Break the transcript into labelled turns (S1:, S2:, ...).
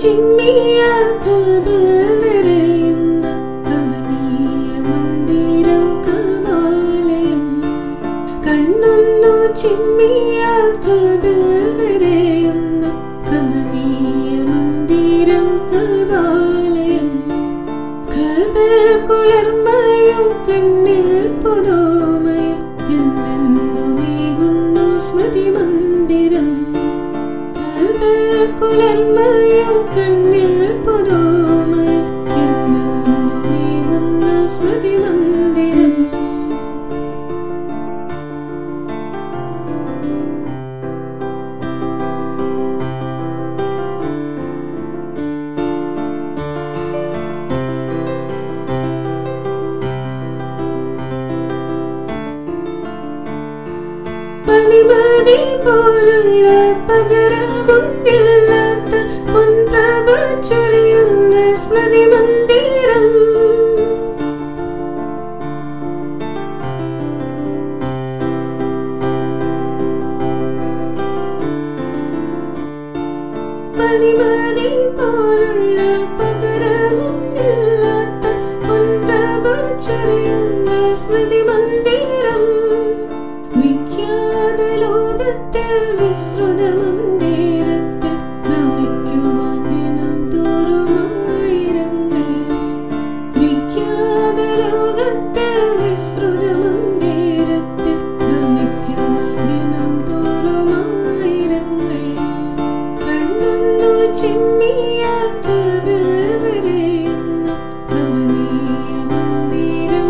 S1: ചിമ്മിയ കമനീയ മന്ദിരം കമാലയം കണ്ണൊന്നു ചിമ്മിയ കൽബിൽ വിരയുന്ന കമനീയ മന്ദിരം കമാലയം കൽബിൽ കുളിർമയും കണ്ണിൽ പുതുമയും പനിമതി പോലുള്ള ചൊരിയുന്ന പോലുള്ള കണ്ണൊന്നു ചിമ്മിയ കൽവിൽ വിരയുന്ന കമനീയ മന്ദിരം